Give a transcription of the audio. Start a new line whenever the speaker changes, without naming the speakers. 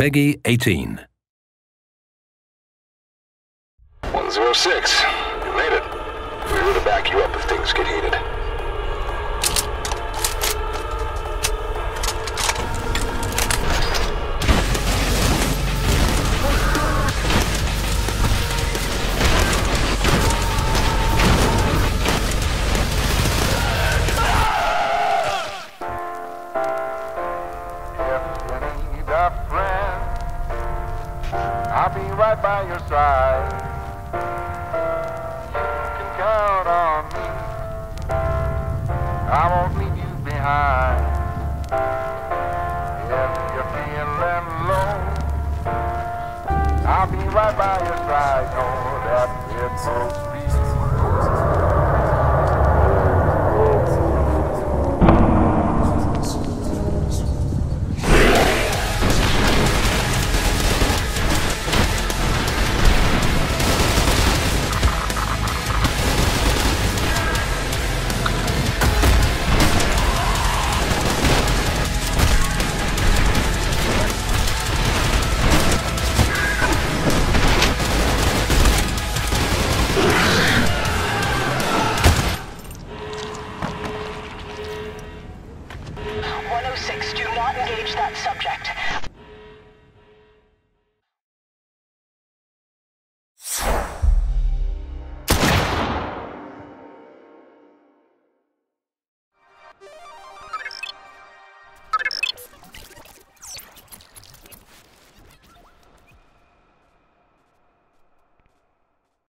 Peggy 18.
106. You made it. We're to back you up if things get heated.
I'll be right by your side. You can count on me. I won't leave you behind. If you're feeling low, I'll be right by your side. Know that it's
so sweet. 106, do not engage that subject.